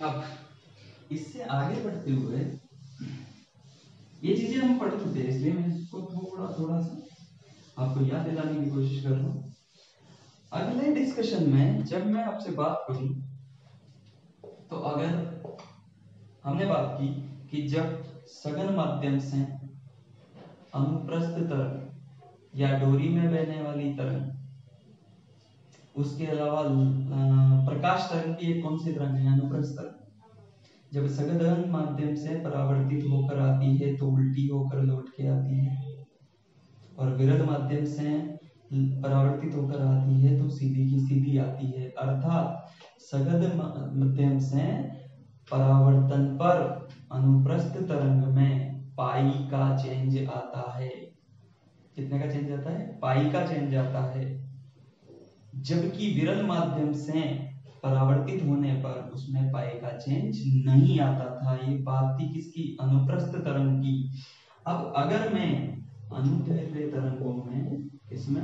अब इससे आगे बढ़ते हुए ये चीज़ें हम पढ़ चुके हैं, इसलिए मैं इसको थोड़ा थोड़ा सा आपको याद दिलाने की कोशिश कर रहा हूँ। अगले डिस्कशन में जब मैं आपसे बात करूँ तो अगर हमने बात की कि जब सघन माध्यम से अनुप्रस्थ तरंग या डोरी में बहने वाली तरंग उसके अलावा प्रकाश तरंग की एक कौन सी तरंग है? अनुप्रस्थ तरंग। जब सघन माध्यम से परावर्तित होकर आती है तो उल्टी होकर लौट के आती है। और विरध माध्यम से परावर्तित होकर आती है तो सीधी की सीधी आती है। अर्थात सगद माध्यम से परावर्तन पर अनुप्रस्थ तरंग में पाई का चेंज आता है। कितने का चेंज आता है? पाई का चेंज आता है। जबकि विरल माध्यम से परावर्तित होने पर उसमें पाए का चेंज नहीं आता था। ये बात थी किसकी? अनुप्रस्थ तरंग की। अब अगर मैं अनुदैर्घ्य तरंगों में इसमें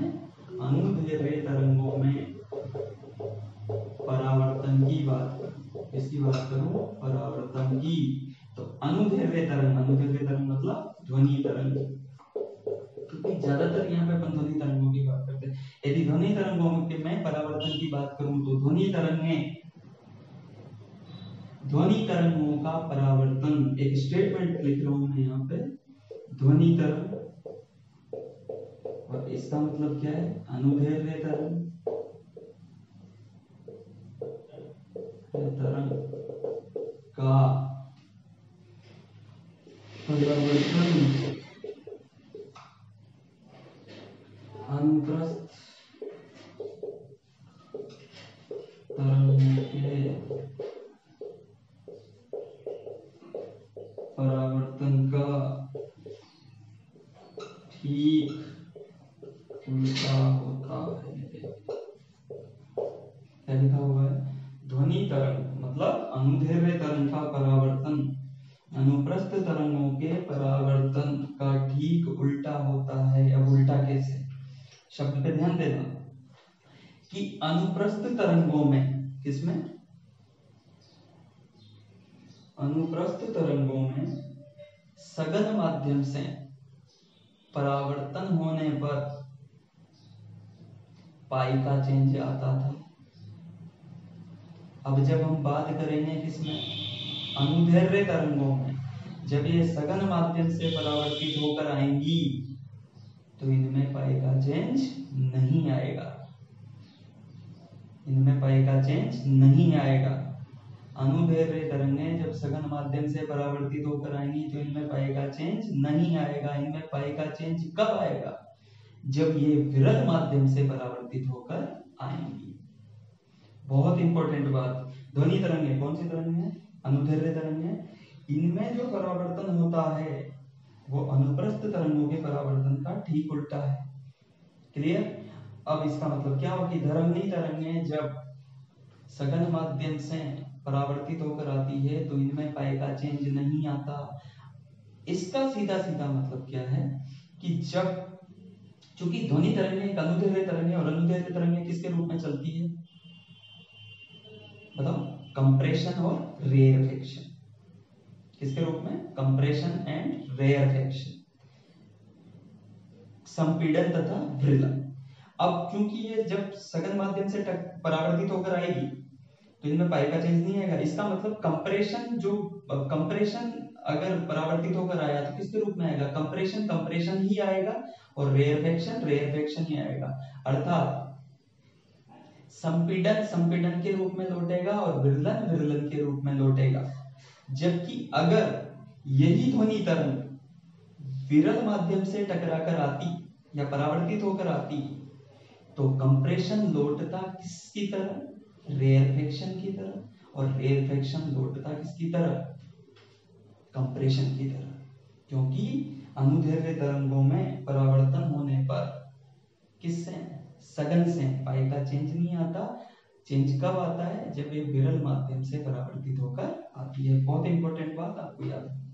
अनुदैर्घ्य तरंगों में परावर्तन की बात इसकी बात करूँ? परावर्तन की। तो अनुदैर्घ्य तरंग अनुदैर्घ्य तरंग मतलब ध्वनि तरंग। तरंगें ध्वनि तरंगों का परावर्तन, एक स्टेटमेंट लिख रहा हूँ मैं यहाँ पे। ध्वनि तरंग, और इसका मतलब क्या है? अनुदैर्घ्य तरंग। तरंग का परिवर्तन। अनुप्रस्थ परावर्तन का ठीक उल्टा होता है। क्या लिखा हुआ है? ध्वनि तरंग मतलब अनुदैर्घ्य तरंग का परावर्तन, अनुप्रस्थ तरंगों के परावर्तन का ठीक उल्टा होता है। अब उल्टा कैसे? शब्द पे ध्यान देना। कि अनुप्रस्थ तरंगों में, किसमें? अनुप्रस्थ तरंगों में सघन माध्यम से परावर्तन होने पर पाई का चेंज आता था। अब जब हम बात करेंगे किसमें? अनुदैर्घ्य तरंगों में। जब ये सघन माध्यम से परावर्तित होकर आएँगी तो इनमें पाई का चेंज नहीं आएगा। इनमें पाई का चेंज नहीं आएगा। अनुदैर्घ्य तरंगें जब सघन माध्यम से परावर्तित होकर आएँगी तो इनमें पाई का चेंज नहीं आएगा। इनमें पाई का चेंज कब आएगा? जब ये विरल माध्यम से परावर्तित होकर आएँगी। बहुत इंपॉर्टेंट बात। ध्वनि तरंगे कौन सी तरंग है? अनुदैर्घ्य तरंग है। इनमें जो परावर्तन होता है, वो अनुप्रस्थ तरंगों के परावर्तन का ठीक उल्टा है। क्लियर अब इसका मतलब क्या हो कि धर्मनी तरंगें जब सघन माध्यम से परावर्तित होकर आती है तो इनमें पाए का चेंज नहीं आता। इसका सीधा सीधा मतलब क्या है कि जब चूँकि ध्वनि तरंगें एक अनुदैर्घ्य तरंगें और अनुदैर्घ्य तरंगे किसके रूप में चलती है? बताओ कंप्रेशन और रेयर रेयरफेक्शन किसके रूप में? कंप्रेशन एंड रेयर रेयरफेक्शन संपीड़न तथा वृलन अब क्योंकि ये जब सघन माध्यम से परावर्तित होकर आएगी तो इनमें पाई का चेंज नहीं आएगा। इसका मतलब कंप्रेशन जो कंप्रेशन अगर परावर्तित होकर आया तो किसके रूप में आएगा? कंप्रेशन कंप्रेशन ही आएगा और रेयरफेक्शन रेयरफेक्शन ही आएगा। अर्थात संपीड़न संपीड़न के रूप में लौटेगा और विरलन विरलन के रूप में लौटेगा। जबकि अगर यही ध्वनि तरंग विरल माध्यम से टकराकर आती या परावर्तित होकर आती तो कंप्रेशन लौटता किसकी तरह? रेयरफेक्शन की तरह। और रेयरफेक्शन लौटता किसकी तरह? कंप्रेशन की तरह। क्योंकि अनुदैर्घ्य तरंगों में परावर्तन होने पर किससे सघन से। पाई का चेंज नहीं आता। चेंज कब आता है? जब ये विरल माध्यम से परावर्तित होकर आती है। बहुत इंपॉर्टेंट बात आपको याद रखनी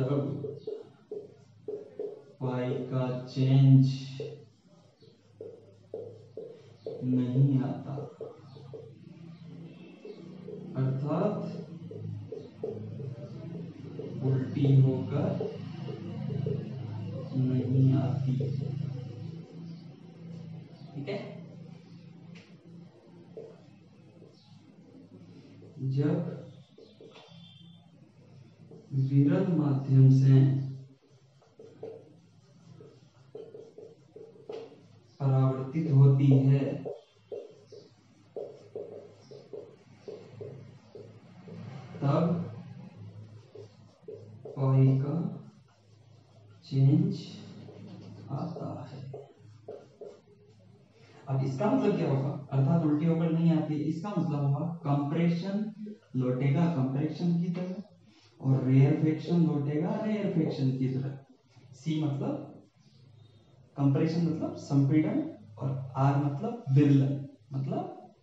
तब पाई का चेंज नहीं आता। अर्थात उल्टी होकर नहीं आती ठीक है जब विरल माध्यम से परावर्तित होती है तब पाई का चेंज आता है। अब इसका मतलब क्या होगा? अर्थात उल्टी होकर नहीं आती। इसका मतलब होगा कंप्रेशन लौटेगा कंप्रेशन की तरह और रेयर फ्रिक्शन लौटेगा रेयर फ्रिक्शन की तरह। सी मतलब कंप्रेशन मतलब संपीड़न और आर मतलब विरलन मतलब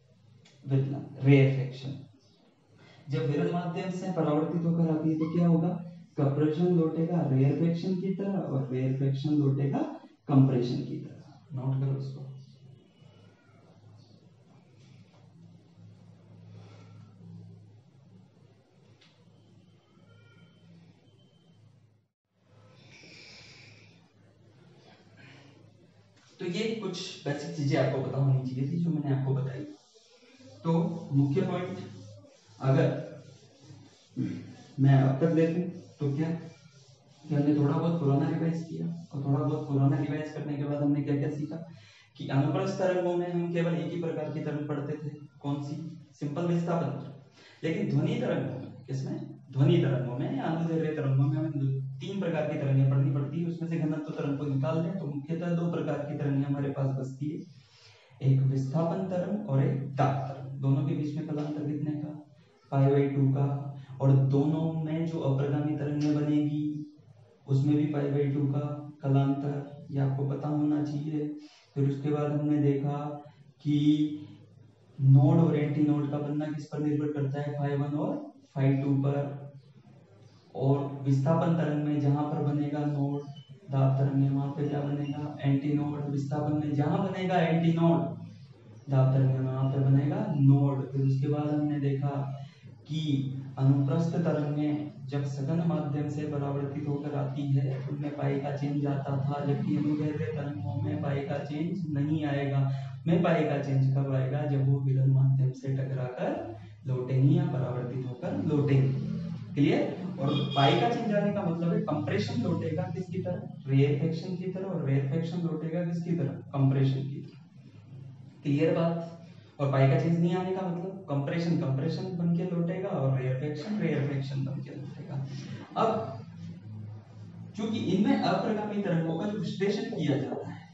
विरलन रेयर फ्रिक्शन जब विरल माध्यम से परावर्तित होकर आती है तो क्या होगा? कंप्रेशन लौटेगा रेयर फ्रिक्शन की तरह और रेयर फ्रिक्शन लौटेगा कंप्रेशन की तरह। नोट करो इसको तो ये कुछ बेसिक चीज़ें आपको पता होनी चाहिए थी जो मैंने आपको बताई। तो मुख्य पॉइंट अगर मैं अब तक देखूँ तो क्या? कि हमने थोड़ा बहुत पुराना रिवाइज किया और थोड़ा बहुत पुराना रिवाइज करने के बाद हमने क्या क्या सीखा? कि अनुप्रस्थ तरंगों में हम केवल एक ही प्रकार की तरंग पढ़ते थे। कौन सी? सिंपल विस्थापन लेकिन ध्वनि तरंगों में, किसमें? ध्वनि तरंगों में अनुदैर्घ्य तरंगों में हमें तीन प्रकार की तरंगें पढ़नी पड़ती है। उसमें से घनत्व तरंग को निकाल दें तो मुख्यतः दो प्रकार की तरंगें हमारे पास बसती है। एक विस्थापन तरंग और एक दाब तरंग। दोनों के बीच में कलांतर कितने का? पाई बाई टू का। और दोनों में जो अप्रगामी तरंगें बनेगी, उसमें भी पाई बाई टू का कलांतर ये आपको पता होना चाहिए। फिर उसके बाद हमने देखा कि नोड और एंटी नोड का बनना किस पर निर्भर करता है? फाइव वन और फाइव टू पर। और विस्थापन तरंग में जहाँ पर बनेगा नोड दाब तरंग में वहाँ पे क्या बनेगा? एंटी नोड विस्थापन में जहाँ बनेगा एंटी नोड दाब तरंग में वहाँ पे बनेगा नोड फिर उसके बाद हमने देखा कि अनुप्रस्थ तरंगें जब सघन माध्यम से परावर्तित होकर आती है, उनमें पाई का चेंज आता था, जबकि अनुदैर्घ्य तरंगों में पाई का चेंज नहीं आएगा। में पाई का चेंज कब आएगा? जब वो विरल माध्यम से टकराकर लौटेंगी या परावर्तित होकर लौटेंगी। क्लियर और पाई का चेंज आने का मतलब है कंप्रेशन लौटेगा किसकी तरह रेयर फ्रैक्शन की तरह और रेयर फ्रैक्शन लौटेगा किसकी तरह कंप्रेशन की तरह क्लियर बात? और पाई का चेंज नहीं आने का मतलब कंप्रेशन कंप्रेशन बन के लौटेगा और रेयर फ्रैक्शन रेयर फ्रैक्शन बन के लौटेगा। अब, चूँकि इनमें अप्रगामी तरंगों का विश्लेषण किया जाता है,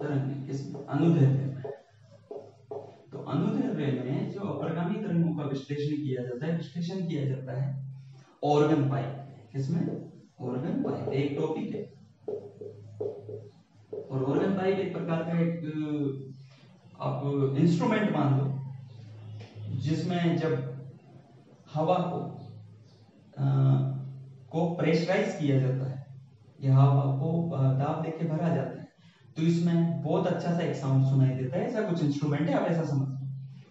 तरंग किसमें अनुदैर्घ्य तो अनुदैर्घ्य में जो अप्रगामी तरंगों का विश्लेषण किया जाता है, विश्लेषण किया जाता है ऑर्गन पाइप किसमें ऑर्गन पाइप एक टॉपिक है। और ऑर्गन पाइप एक प्रकार का एक आप इंस्ट्रूमेंट मान लो जिसमें जब हवा को आ, को प्रेशराइज किया जाता है या हवा को दाब देके भरा जाता है तो इसमें बहुत अच्छा सा एक साउंड सुनाई देता है ऐसा कुछ इंस्ट्रूमेंट है आप ऐसा समझ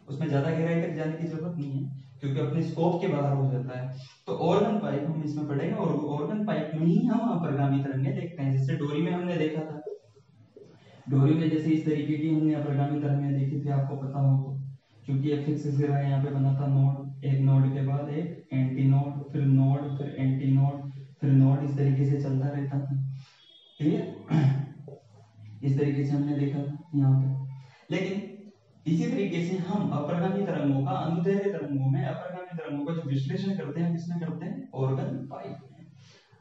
उसमें ज़्यादा गहराई तक जाने की ज़रूरत नहीं है क्योंकि अपने स्कोप के बाहर हो जाता है। तो ऑर्गन पाइप हम इसमें पढ़ेंगे और ऑर्गन पाइप में ही हम अप्रगामी तरंगे देखते हैं जैसे डोरी में हमने देखा था। डोरी में जैसे इस तरीके की हमने अप्रगामी तरंगे देखी थी आपको पता हो तो। क्योंकि एक फिक्स सिरा यहाँ पे बना था नोड एक नोड के बाद एक एंटी नोड फिर नोड फिर एंटी नोड फिर नोड इस तरीके से चलता रहता था क्लियर इस तरीके से हमने देखा था यहाँ पे। लेकिन इसी तरीके से हम अप्रगामी तरंगों का अनुदैर्घ्य तरंगों में अप्रगामी तरंगों का जो विश्लेषण करते हैं किसमें करते हैं? ऑर्गन पाइप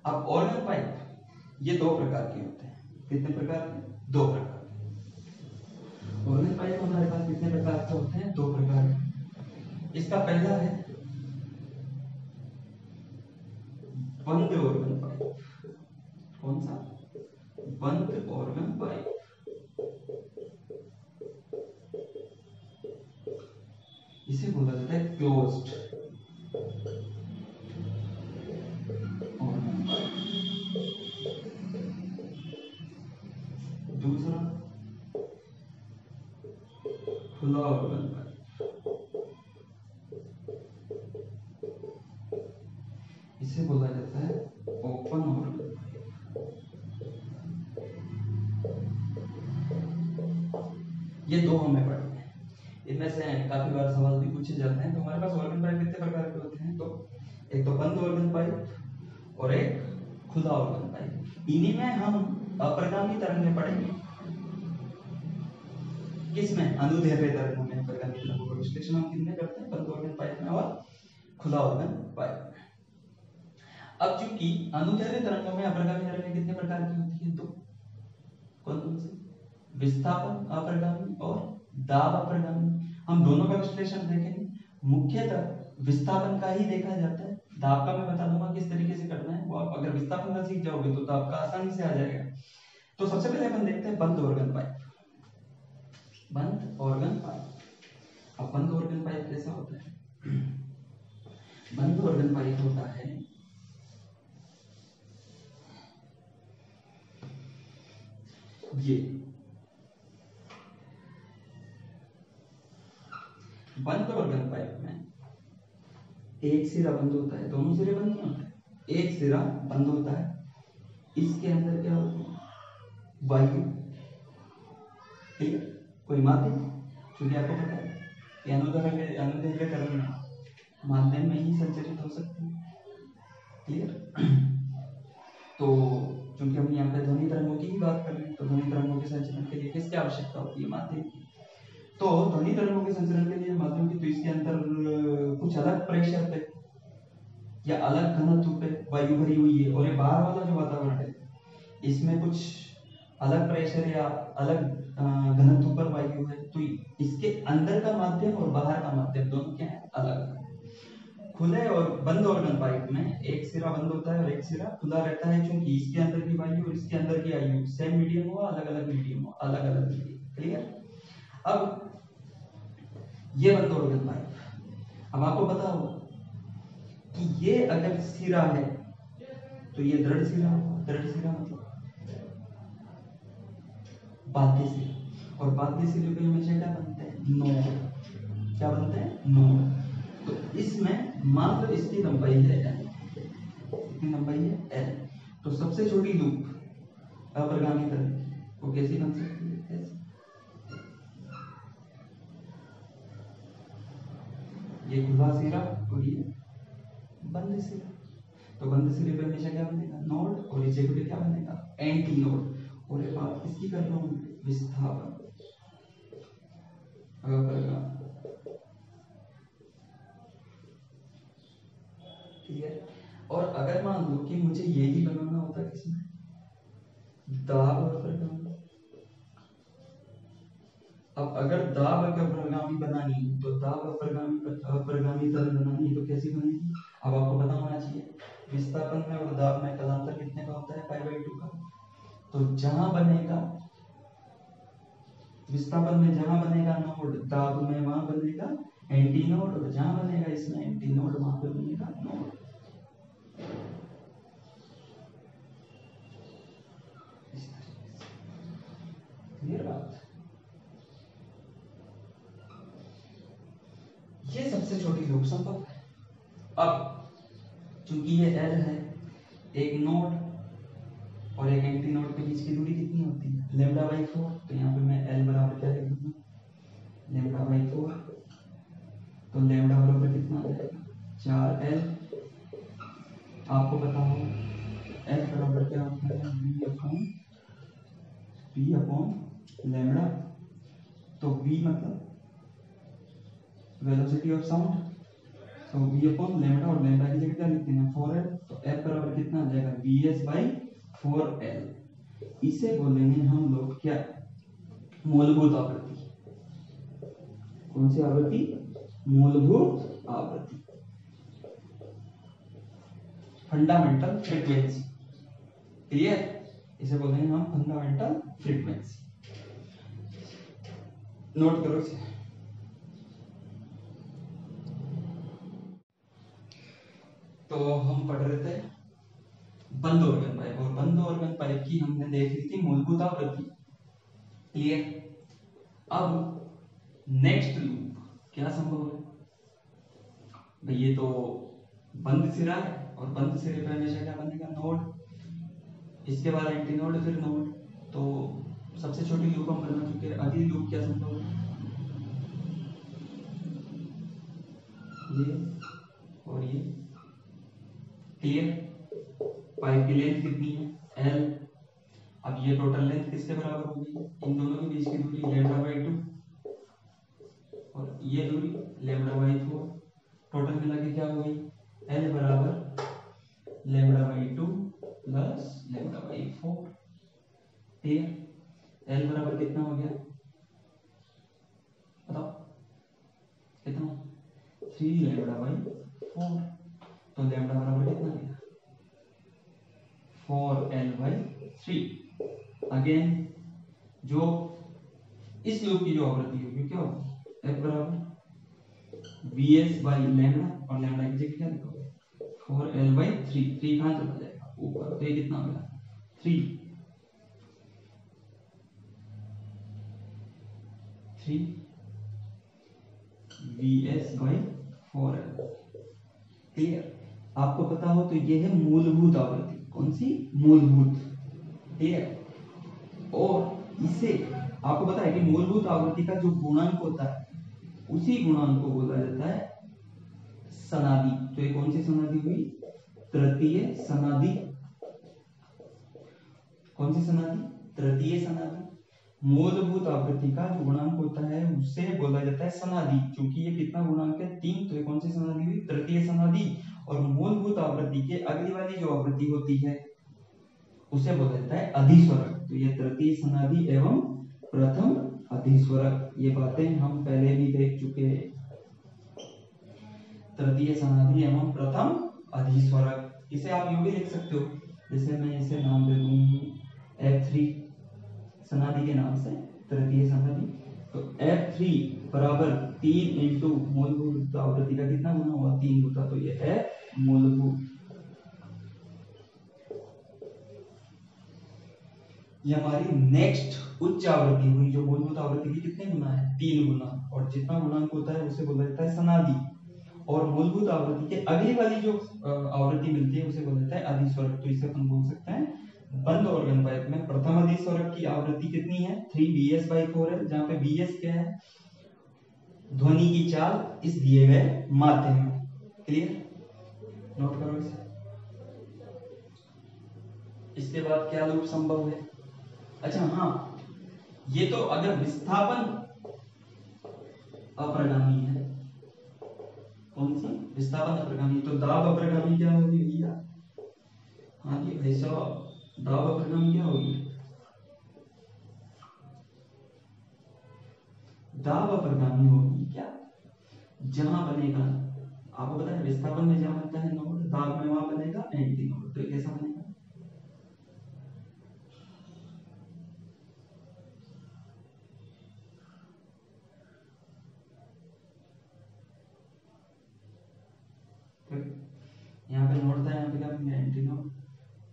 अब ऑर्गन पाइप ये दो प्रकार के होते हैं। कितने प्रकार दो प्रकार। कितने प्रकार के होते हैं? दो प्रकार इसका पहला है बंद ऑर्गन पाइप। कौन सा? बंद ऑर्गन पाइप। इसे बोला जाता है क्लोज्ड। और एक खुला ऑर्गन पाइप इन्हीं में हम अप्रगामी तरंगें पढ़ेंगे किसमें अनुदैर्घ्य तरंगों में अप्रगामी तरंगों का विश्लेषण हम कितने करते हैं बंद ऑर्गन पाइप में और खुला ऑर्गन पाइप में अब चूँकि अनुदैर्घ्य तरंगों में अप्रगामी तरंगें कितने प्रकार की होती है, दो। कौन कौन से? विस्थापन अप्रगामी और दाब अप्रगामी। हम दोनों का विश्लेषण देखेंगे। मुख्यतः विस्थापन का ही देखा जाता है। दाब का मैं बता दूँगा किस तरीके से करना है। वो आप अगर विस्थापन का सीख जाओगे तो दाब का आसानी से आ जाएगा। तो सबसे पहले अपन देखते हैं बंद ऑर्गन पाइप बंद ऑर्गन पाइप अब बंद ऑर्गन पाइप कैसा होता है? बंद ऑर्गन पाइप होता है। ये। बंद ऑर्गन पाइप में एक सिरा बंद होता है, दोनों सिरे बंद नहीं होते? एक सिरा बंद होता है, इसके अंदर क्या होता है? वायु। ठीक है? कोई माध्यम क्योंकि आपको पता है करण माध्यम में ही संचरित हो सकती है। क्लियर तो क्योंकि हम यहाँ पे ध्वनि तरंगों की ही बात कर रहे हैं तो ध्वनि तरंगों के संचरण के लिए किसकी आवश्यकता होती है? माध्यम तो ध्वनि तरंगों के संचरण के लिए माध्यम की तो इसके अंदर कुछ अलग प्रेशर पे या अलग घनत्व पे वायु भरी हुई है। और ये बाहर वाला जो वातावरण है, इसमें कुछ अलग प्रेशर या अलग घनत्व पर वायु है। तो इसके अंदर का माध्यम और बाहर का माध्यम दोनों क्या है? अलग खुले और बंद ऑर्गन पाइप में एक सिरा बंद होता है और एक सिरा खुला रहता है, क्योंकि इसके अंदर की वायु और इसके अंदर की वायु सेम मीडियम हो अलग अलग मीडियम हो अलग अलग मीडियम क्लियर अब ये बंद ऑर्गन पाइप अब आपको पता होगा कि ये अगर सिरा है तो ये दृढ़ सिरा होगा। दृढ़ सिरा मतलब? बाध्य सिरा। और बाध्य सिरे पे हमेशा क्या बनते हैं? नोड क्या बनते हैं? नोड तो इसमें मात्र इसकी लंबाई है एल कितनी लंबाई है? एल तो सबसे छोटी लूप अप्रगामी तरंग, वो कैसी बन सकती है ऐसे ये खुला सिरा और ये बंद सिरा। तो बंद सिरे पे हमेशा क्या बनेगा? नोड और इस जगह पे क्या बनेगा? एंटी नोड और ये बात किसकी कर रहा हूँ विस्थापन। अप्रगामी क्लियर और अगर मान लो कि मुझे ये ही बनाना होता किसमें? दाब और प्रगामी। अब अगर दाब अगर प्रगामी बनानी तो दाब और प्रगामी अप्रगामी तरंग बनानी तो कैसी बनेगी अब आपको पता होना चाहिए, विस्थापन में और दाब में कलांतर कितने का होता है? पाई बाई टू का। तो जहाँ बनेगा, विस्थापन में जहाँ बनेगा नोड, दाब में वहाँ बनेगा एंटी नोड, और जहाँ बनेगा इसमें एंटी नोड, वहाँ पे बनेगा नोड। क्लियर बात ये सबसे छोटी लूप संभव अब चूँकि ये एल है, एक नोड और एक एंटी नोड के बीच की दूरी कितनी होती है? लेमडा बाई फोर तो यहाँ पे मैं एल बराबर क्या लिख दूँगा? लेमडा बाई फोर तो लेमडा बराबर कितना आ चार एल आपको पता हो एल बराबर क्या होता है? V upon P upon lambda तो बी मतलब वेलोसिटी ऑफ़ साउंड तो वी अपॉन लेमडा और लेमडा की जगह क्या लिखते हैं? फोर एल तो एफ़ बराबर कितना आ जाएगा? एस बाई फोर इसे बोलेंगे हम लोग क्या? मूलभूत आवृत्ति। कौन सी आवृत्ति? मूलभूत आवृत्ति। फंडामेंटल फ्रीक्वेंसी क्लियर इसे बोलेंगे हम फंडामेंटल फ्रीक्वेंसी नोट करो इसे। तो हम पढ़ रहे थे बंद ऑर्गन पाइप और बंद ऑर्गन पाइप की हमने देख ली थी मूलभूत आवृत्ति। क्लियर अब नेक्स्ट लूप क्या संभव है? भाई, ये तो बंद सिरा है, और बंद सिरे पे हमेशा क्या बनेगा? नोड। इसके बाद एंटी नोड फिर नोड तो सबसे छोटी लूप हम बना चुके हैं। अगली लूप क्या संभव है? ये क्लियर पाइप की लेंथ कितनी है? एल अब ये टोटल लेंथ किसके बराबर होगी? इन दोनों के बीच की दूरी लेमडा बाई टू और ये दूरी लेमडा बाई फोर टोटल मिला के क्या होगी? एल बराबर lambda by two plus lambda by four clear L बराबर कितना हो गया? बताओ। कितना? थ्री लेमडा बाई फोर तो लेमडा बराबर कितना four L by three again जो इस लूप की जो आवृत्ति होगी, क्या होगी? एफ़ बराबर वी एस बाई लेमडा और लेमडा की जगह क्या लिखोगे four L by three three कहाँ चला जाएगा? ऊपर. तो ये कितना हो गया three three V S by four L clear आपको पता हो तो ये है मूलभूत आवृत्ति। कौन सी? मूलभूत। ठीक है? और इसे आपको पता है कि मूलभूत आवृत्ति का जो गुणांक होता है, उसी गुणांक को बोला जाता है सनादि तो ये कौन सी सनादि हुई? तृतीय सनादि कौन सी सनादि तृतीय सनादि मूलभूत आवृत्ति का जो गुणांक होता है उससे बोला जाता है सनादि क्योंकि ये कितना गुणांक है? तीन। तो ये कौन सी सनादि हुई? तृतीय सनादि और मूलभूत आवृत्ति के अगली वाली जो आवृत्ति होती है, उसे बोला जाता है अधिस्वरक तो ये तृतीय सनादि एवं प्रथम अधिस्वरक ये बातें हम पहले भी देख चुके हैं। तृतीय सनादि एवं प्रथम अधिस्वरक इसे आप यूँ भी लिख सकते हो। जैसे मैं इसे नाम दे दूँ F3 सनादि के नाम से तृतीय सनादि तो F3 बराबर तीन इंटू मूलभूत आवृत्ति का कितना गुना हुआ? तीन होता तो ये F मूलभूत ये हमारी नेक्स्ट उच्च आवृत्ति हुई, जो मूलभूत आवृत्ति की कितने गुना है? तीन गुना। और जितना गुणांक होता है, उसे बोला जाता है सनादि और मूलभूत आवृत्ति के अगली वाली जो आवृत्ति मिलती है, उसे बोला जाता है अधिस्वरक। तो इसे अपन बोल सकते हैं बंद ऑर्गन पाइप में। प्रथम अधिस्वरक की आवृत्ति कितनी है? Three V S by four है। जहाँ पे बी एस क्या है? ध्वनि की चाल इस दिए गए माध्यम क्लियर नोट करो इसे। इसके बाद क्या लूप संभव है? अच्छा हाँ ये तो अगर विस्थापन अप्रगामी है, कौन सी? विस्थापन अप्रगामी तो दाब अप्रगामी क्या होगी? भैया? हाँ जी भाई साहब दाब अप्रगामी क्या होगी? दाब अप्रगामी होगी क्या? जहाँ बनेगा आपको पता है विस्थापन में जहाँ बनता है नोड? दाब में वहाँ बनेगा एंटी नोड तो ये कैसा बनेगा? यहाँ पे नोड था, यहाँ पे क्या बन गया? एंटी नोड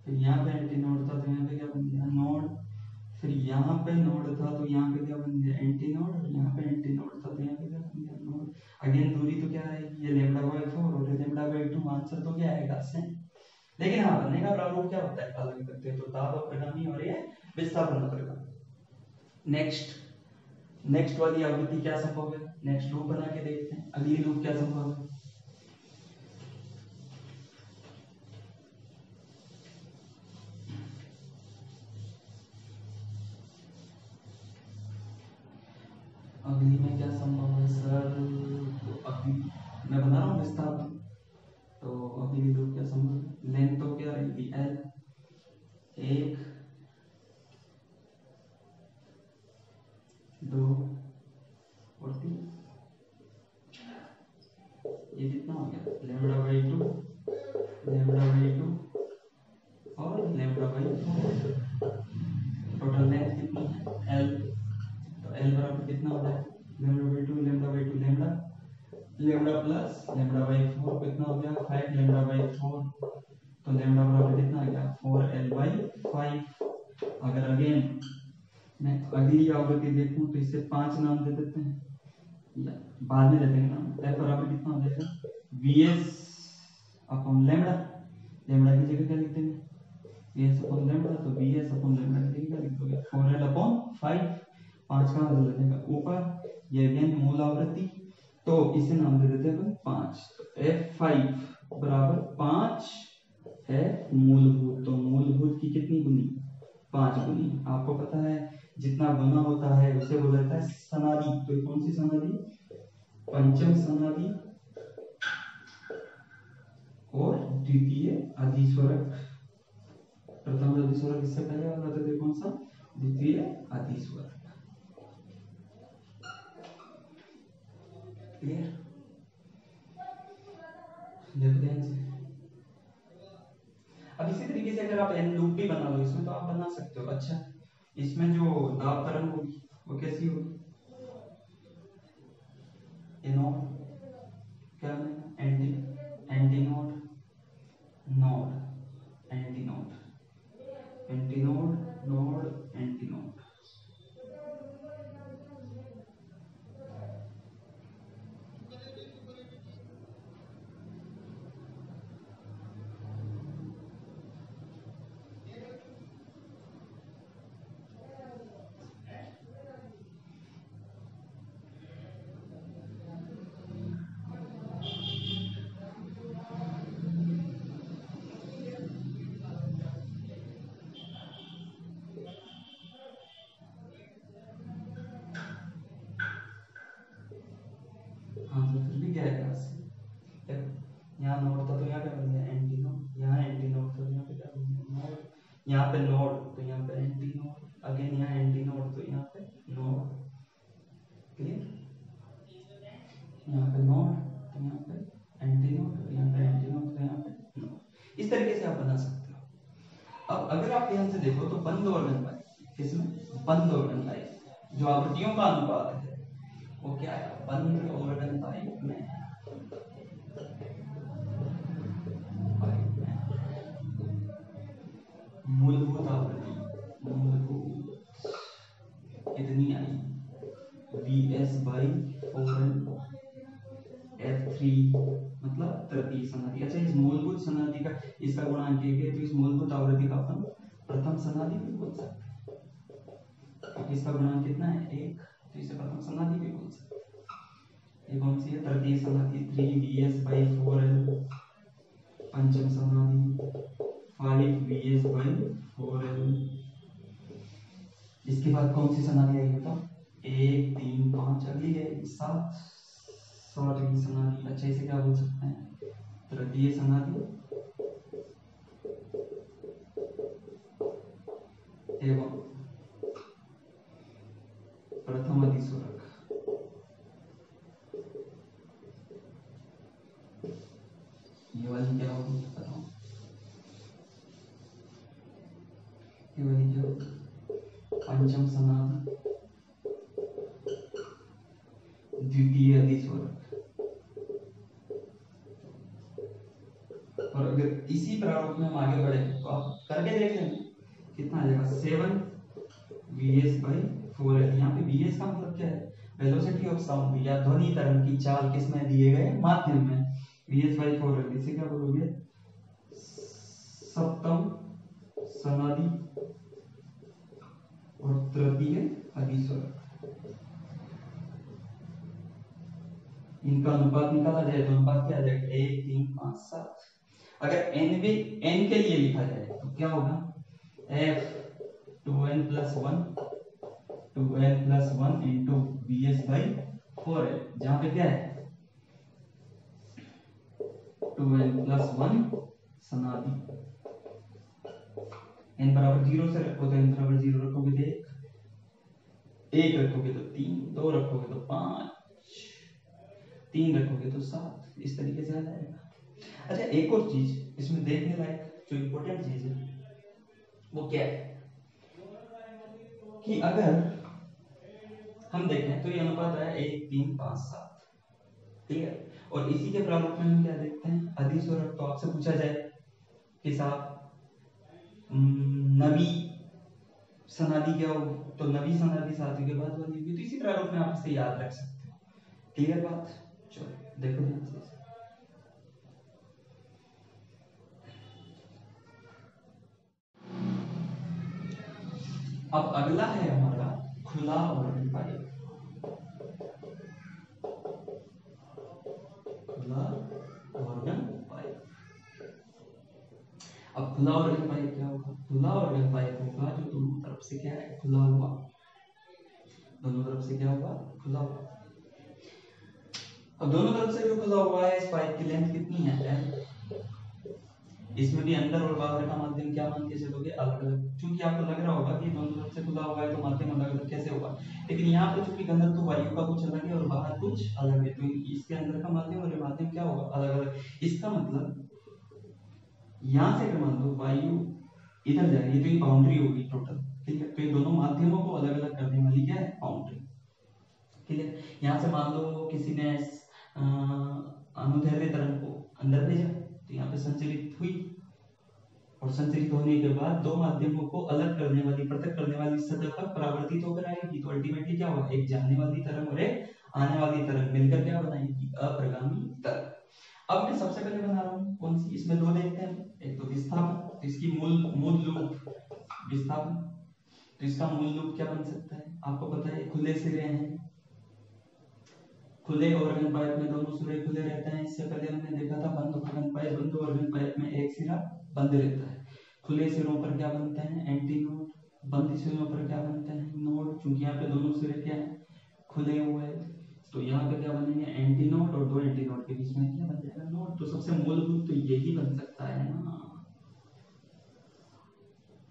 फिर यहाँ पे एंटी नोड था तो यहाँ पे क्या बन गया? नोड फिर यहाँ पे नोड था तो यहाँ पे क्या बन गया? एंटी नोड और यहाँ पे एंटी नोड था तो यहाँ पे क्या बन गया? नोड अगेन दूरी तो क्या आएगी ये लेमडा बाय फोर और लेमडा बाय टू आंसर तो क्या आएगा? सेम लेकिन हाँ बनने का प्रारूप क्या होता है? अलग करते हैं तो दाब अप्रगामी और ये विस्थापन अप्रगामी नेक्स्ट नेक्स्ट वाली आवृत्ति क्या संभव है? नेक्स्ट लूप बना के देखते हैं। अगली लूप क्या संभव है? में क्या संभव है, सर? तो अभी मैं बना रहा हूँ विस्तार तो अभी विद्युत तो क्या संभव लेंथ तो क्या रहेगी एल एक, दो और तीन। ये कितना हो गया? Lambda by two lambda by two और लेमडा बाई टोटल लेंथ कितनी है? एल तो एल बराबर कितना हो है? Lambda by two, lambda by two, lambda. Lambda plus, lambda by four, कितना हो गया? Five, lambda by four. तो लैम्डा बराबर कितना आ गया? Four L by five. अगर अगेन मैं अगली आवृत्ति देखूँ तो इसे पाँच नाम दे देते हैं। बाद में देते हैं नाम। एफ़ बराबर कितना हो जाएगा? V S upon lambda lambda की जगह क्या लिख देंगे? वी एस अपॉन लैम्डा तो वी एस अपॉन लैम्डा की जगह क्या लिख दोगे? फोर एल अपॉन फाइव पाँच का बदल देगा ऊपर ये अगेन मूल आवृत्ति तो इसे नाम दे देते हैं पाँच। एफ़ फाइव बराबर पाँच है मूलभूत। तो मूलभूत की कितनी गुनी? पाँच गुनी। आपको पता है, जितना गुना होता है, उसे बोला जाता है सनादि तो कौन सी सनादि पंचम सनादि और द्वितीय अधिस्वरक प्रथम अधिस्वरक इससे पहले वाला था कौन सा? द्वितीय अधिस्वरक क्लियर देखो ध्यान से अब इसी तरीके से अगर आप एन लूप भी बना लो, इसमें तो आप बना सकते हो। अच्छा इसमें जो दाब तरंग होगी, वो कैसी होगी? यहाँ पे नोड तो यहाँ पे एंटी नोड अगेन यहाँ एंटी नोड तो यहाँ पे नोड क्लियर यहाँ पे नोड तो यहाँ पे एंटी नोड तो यहाँ पे एंटी नोड तो यहाँ पे नोड इस तरीके से आप बना सकते हो। अब अगर आप ध्यान से देखो तो बंद और गन पाई। किसमें? बंद और गन पाई। जो आवृत्तियों का अनुपात है, वो क्या है? बंद और गन पाई में। आवृत्ति प्रथम सनादि भी बोल सकते हैं। इसका गुणांक कितना है? एक। तो इसे प्रथम सनादि भी बोल सकते हैं। सी है? तृतीय Sanadi three V S by four L पंचम Sanadi five V S by four L इसके बाद कौन सी सनादि आई बताओ? एक, तीन, पाँच, अगली है। सात सॉरी सनादि अच्छा इसे क्या बोल सकते हैं? तृतीय सनादि एवं प्रथम अधिस्वरक ये वाली क्या होगी बताओ ये वाली क्या पंचम सनादि द्वितीय अधिस्वरक और अगर इसी प्रारूप में हम आगे बढ़े तो आप करके देख लेंगे कितना आ जाएगा सेवन एस बाई फोर है यहाँ पे वी एस का मतलब क्या है? वेलोसिटी ऑफ़ साउंड या ध्वनि तरंग की चाल किसमें दिए गए माध्यम में। वी एस बाई फोर है इसे क्या बोलोगे? सप्तम सनादि और तृतीय अधिस्वरक इनका अनुपात निकाला जाए तो अनुपात क्या आ जाएगा? एक, तीन, पाँच, सात। अगर एन भी एन के लिए लिखा जाए तो क्या होगा? F two N plus one, two N plus one into V S by four L जहाँ पे क्या है? टू एन प्लस वन सनादि एन बराबर ज़ीरो से रखो तो एन बराबर ज़ीरो रखोगे तो एक एक रखोगे तो तीन, दो रखोगे तो पाँच, तीन रखोगे तो सात। इस तरीके से आ जाएगा। अच्छा एक और चीज़ इसमें देखने लायक, जो इम्पोर्टेंट चीज़ है, वो क्या है? कि अगर हम देखें तो ये अनुपात है एक, तीन, पाँच, सात। है? और इसी के प्रारूप में हम क्या देखते हैं? अधिस्वरक तो आपसे पूछा जाए कि साहब नवी सनादि क्या हो तो नवी सनादि साधु के बाद वाली होगी। तो इसी प्रारूप में आप इसे याद रख सकते हो। क्लियर बात? चलो, देखो ध्यान से अब अगला है हमारा खुला ऑर्गन पाइप ऑर्गन पाइप अब खुला ऑर्गन पाइप क्या होगा? खुला ऑर्गन पाइप होगा, जो दोनों तरफ़ से क्या है? खुला हुआ। दोनों तरफ़ से क्या हुआ खुला हुआ। अब दोनों तरफ़ से जो खुला हुआ है, इस पाइप की लेंथ कितनी है? इसमें भी अंदर और बाहर का माध्यम क्या मान के चलोगे अलग अलग। क्योंकि आपको लग रहा होगा कि दोनों तरफ़ से खुला हुआ है तो माध्यम अलग अलग कैसे होगा? लेकिन यहाँ पे चूँकि घनत्व वायु का कुछ अलग है और बाहर कुछ अलग है तो इसके अंदर का माध्यम और माध्यम क्या होगा? अलग अलग। इसका मतलब यहाँ से मान लो वायु इधर जा रही है तो ये बाउंड्री होगी टोटल ठीक है? तो ये दोनों माध्यमों को अलग अलग करने वाली क्या है? बाउंड्री ठीक है? यहाँ से मान लो किसी ने अनुदैर्घ्य तरंग को अंदर भेजा तो यहाँ पे संचलित हुई और संचलित होने के बाद दो माध्यमों को अलग करने वाली, पृथक करने वाली सतह पर परावर्तित होकर आएगी। तो अल्टीमेटली क्या होगा एक जाने वाली तरंग और एक आने वाली तरंग मिलकर क्या बनाएगी? अप्रगामी तरंग। अब मैं सबसे पहले बना रहा हूँ। कौन सी? इसमें दो देखते हैं। एक तो विस्थापन तो इसकी मूल मूल लूप। विस्थापन तो इसका मूल लूप क्या बन सकता है? आपको पता है, खुले सिरे हैं। खुले ऑर्गन पाइप में दोनों सिरे खुले रहते हैं। इससे पहले हमने देखा था, बंद ऑर्गन पाइप बंद ऑर्गन पाइप में एक सिरा बंद रहता है। खुले सिरों पर क्या बनते हैं? एंटी नोड बंद सिरों पर क्या बनते हैं? नोड क्योंकि यहाँ पे दोनों सिरे क्या है? खुले हुए तो यहाँ पे क्या बनेंगे? एंटी नोड और दो एंटी नोड के बीच में क्या बन जाएगा? नोड तो सबसे मूलभूत तो यही बन सकता है ना।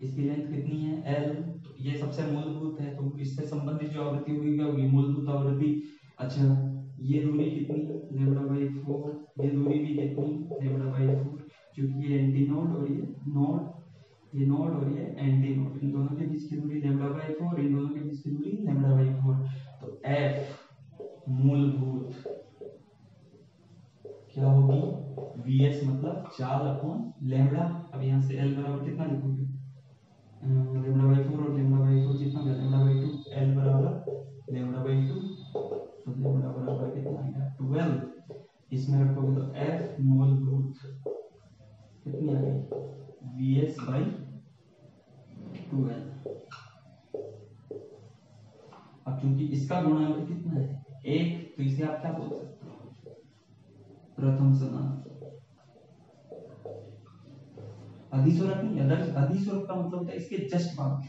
इसकी लेंथ कितनी है? एल तो ये सबसे मूलभूत है। तो इससे संबंधित जो आवृत्ति हुई होगी? मूलभूत आवृत्ति। अच्छा ये दूरी कितनी लेमड़ा बाई फोर ये दूरी भी कितनी? लेमड़ा बाई फोर क्योंकि ये एंटी नोड और ये नोड ये नोड और ये एंटी नोड इन दोनों के बीच की दूरी लेमड़ा बाई फोर इन दोनों के बीच की दूरी लेमड़ा बाई फोर तो एफ़ मूलभूत क्या होगी? वी एस मतलब चार अपॉन लेमड़ा अब यहाँ से एल बराबर कितना लिखोगे? लेमड़ा बाई फोर और लेमड़ा बाई फोर कितना लेमड़ा बाई टू एल बराबर लेमड़ा बाई टू तो लेमड़ा बराबर कितना आएगा ट्वेल्व इसमें रखोगे तो मूलभूत कितनी अब क्योंकि इसका गुणांक कितना है? एक तो इसे आप क्या बोल सकते हो? प्रथम अधिस्वरक नहीं अधिस्वरक का मतलब होता है इसके जस्ट बाद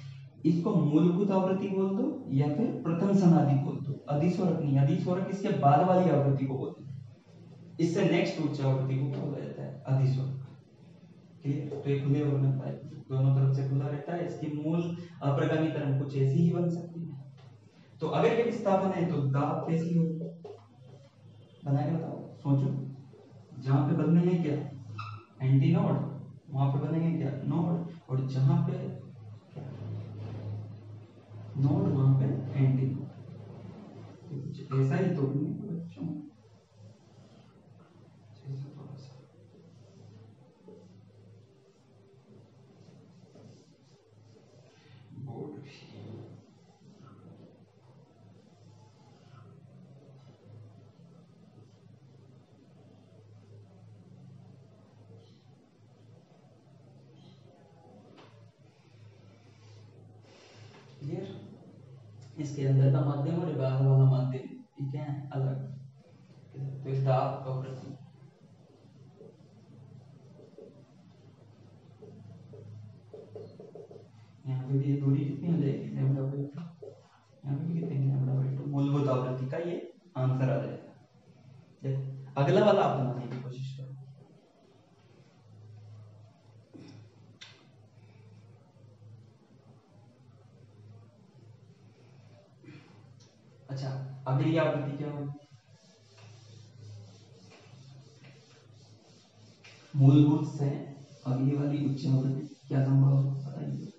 इसको मूलभूत आवृत्ति बोल दो या फिर प्रथम सनादि बोल दो अधिस्वरक नहीं अधिस्वरक इसके बाद वाली आवृत्ति को बोलते हैं। इससे नेक्स्ट उच्च आवृत्ति को बोला जाता है अधिस्वरक तो ये खुले और बनता है। दोनों तरफ़ से खुला रहता है, इसकी मूल अप्रगामी तरंग कुछ ऐसी ही बन सकती है। तो अगर ये विस्थापन है तो दाब कैसी होगी? बना के बताओ, सोचो। जहाँ पे बनने हैं क्या? एंटी नोड वहाँ पे बनेंगे क्या? नोड और जहाँ पे नोड वहाँ पे एंटी ऐसा ही तो इसके अंदर का माध्यम और बाहर वाला माध्यम, ठीक है? अलग। तो स्टाफ प्रति यहाँ पे भी दूरी कितनी हो जाएगी लैम्डा बाई टू यहाँ पे भी कितनी लैम्डा बाई टू मूलभूत आवृत्ति का ये आंसर आ जाएगा देखो अगला वाला आप बनाने की कोशिश करो अच्छा अगली आवृत्ति क्या होगी मूलभूत से अगली वाली उच्च आवृत्ति क्या संभव है बताइए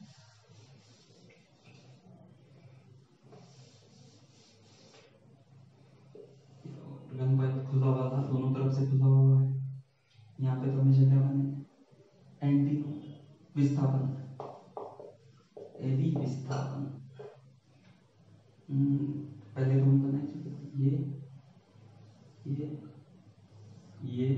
खुला वाला दोनों तरफ़ बचा क्या बने एंटी विस्थापन यदि विस्थापन हम्म, पहले रूम बनाए ये ये ये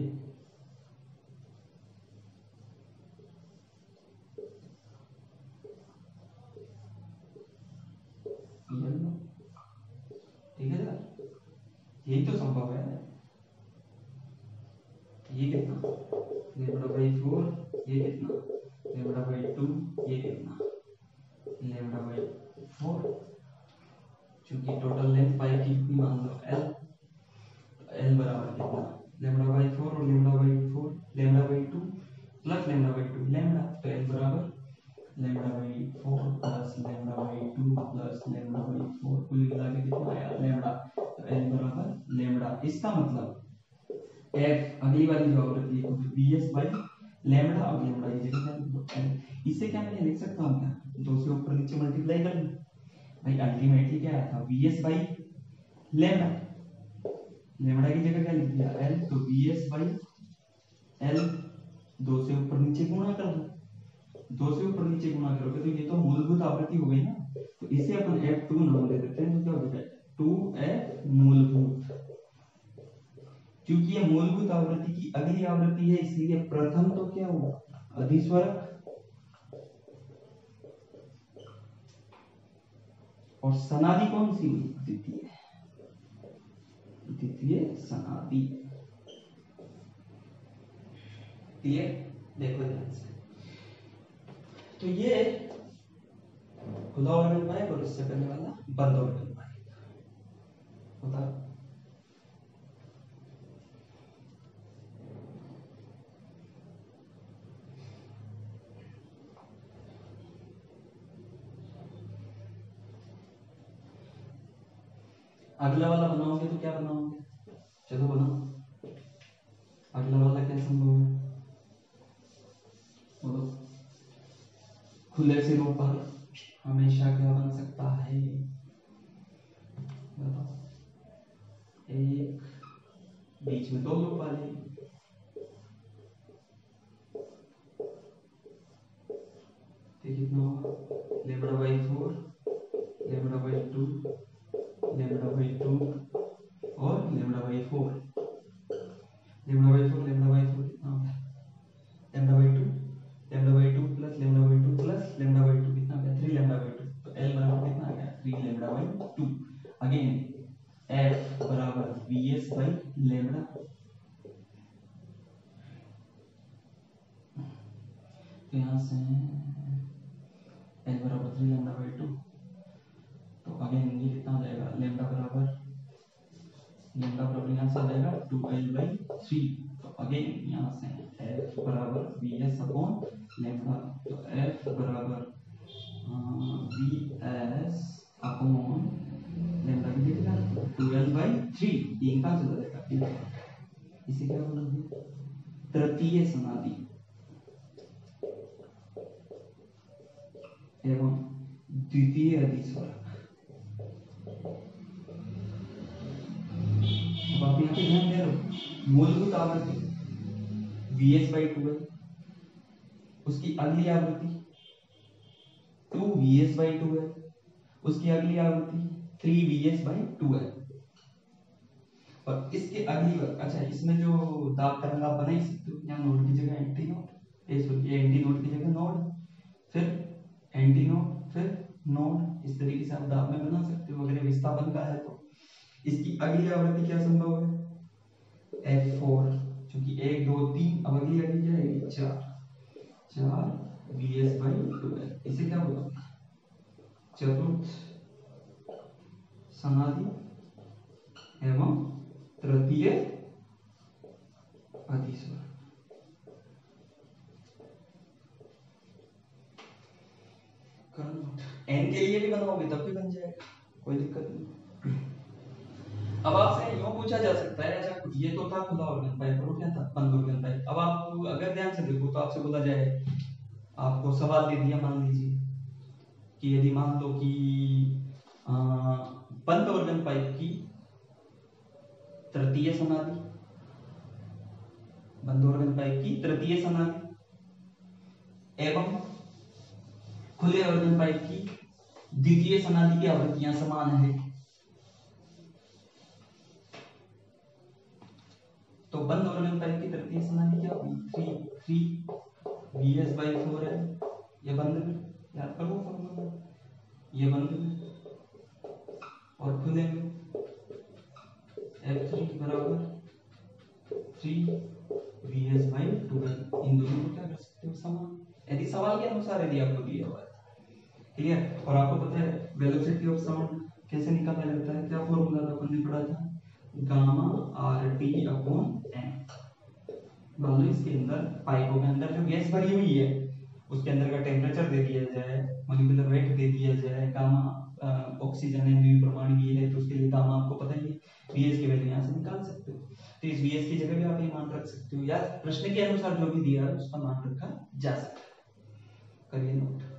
ठीक है सर यही तो संभव है। ये कितना? लेमड़ा बाई फोर ये कितना? लेमड़ा बाई टू ये कितना? लेमड़ा बाई फोर क्योंकि टोटल लेंथ पाई की मान लो एल एल बराबर कितना? लेमड़ा बाई फोर और lambda by four lambda by two plus lambda by two lambda मतलब एफ़ अगली वाली जो आवृत्ति है एस बाई लेमड़ा और लेमड़ा ये जगह इससे क्या मैं लिख सकता हूँ? क्या दो से ऊपर नीचे मल्टीप्लाई कर भाई अल्टीमेटली क्या आया था? एस बाई लेमड़ा लेमड़ा की जगह क्या लिख दिया? एल तो एस बाई एल दो से ऊपर नीचे गुणा कर दो। दो से ऊपर नीचे गुणा करोगे तो ये तो मूलभूत आवृत्ति हो गई ना। तो इसे अपन एफ़ टू नाम दे देते हैं तो क्या हो जाएगा? टू एफ़ मूलभूत। क्योंकि ये मूलभूत आवृत्ति की अगली आवृत्ति है, इसलिए प्रथम तो क्या हुआ? अधिस्वरक और सनादि कौन सी हुई? द्वितीय। द्वितीय सनादि क्लियर देखो ध्यान से। तो ये खुला ऑर्गन पाइप और इससे करने वाला बंद ऑर्गन पाइप होता अगला वाला बनाओगे तो क्या बनाओगे? चलो बनाओ। अगला वाला क्या संभव है? खुले सिरों पर हमेशा क्या बन सकता है? एक, बीच में दो लोग वाले कितना होगा। Lambda by four lambda by two lambda by two और लेमड़ा बाई फोर। उसकी अगली आवृत्ति three V S by two है और इसके अगली अच्छा इसमें जो दाब तरंग आप बना ही सकते हो, यहाँ नोट की जगह एंटी नोट ये एंटी नोट की जगह नोड फिर एंटी नोट फिर नोड इस तरीके से आप दाब में बना सकते हो, अगर विस्थापन का है तो। इसकी अगली आवृत्ति क्या संभव है? एफ़ फोर क्योंकि एक, दो, तीन, अब अगली अगली जाएगी चार। चार बी एस बाई ट्वेल्व इसे क्या बोलोगे चतुर्थ समाधि एवं तृतीय अधिस्वर एन के लिए भी तब भी बन जाएगा। कोई दिक्कत नहीं। अब आपसे यूँ पूछा जा सकता है अच्छा ये तो था खुला ऑर्गन पाइप और क्या था? बंद ऑर्गन पाइप अब आप अगर ध्यान से देखो तो आपसे बोला जाए, आपको सवाल दे दिया, मान लीजिए। कि यदि मान लो कि बंद ऑर्गन पाइप की तृतीय समाधि बंद पाइप की तृतीय समाधि, एवं खुले ऑर्गन पाइप की द्वितीय समाधि की आवृत्तियाँ समान है। तो बंद ऑर्गन पाइप की तृतीय समाधि क्या होगी? Three three V S by four है ये बंद याद करो फॉर्मूला ये बंद और खुले में एफ़ थ्री बराबर three V S by twelve इन दोनों को क्या कर सकते हो समान? यदि सवाल के अनुसार यदि आपको दिया हुआ है क्लियर और आपको पता है वेलोसिटी ऑफ़ साउंड कैसे निकाला जाता है? क्या फॉर्मूला था? अपन पढ़ा था। Gamma R T upon M मान लो इसके अंदर पाइपों के अंदर जो गैस भरी हुई है उसके अंदर का टेम्परेचर दे दिया जाए मोलिकुलर वेट दे दिया जाए गामा ऑक्सीजन है द्विपरमाणु है तो उसके लिए गामा आपको पता ही है बीएस की वैल्यू यहाँ से निकाल सकते हो। तो इस बीएस की जगह भी आप ये मान रख सकते हो, या प्रश्न के अनुसार जो भी दिया है, उसका मान रखा जा सकता है। करिए नोट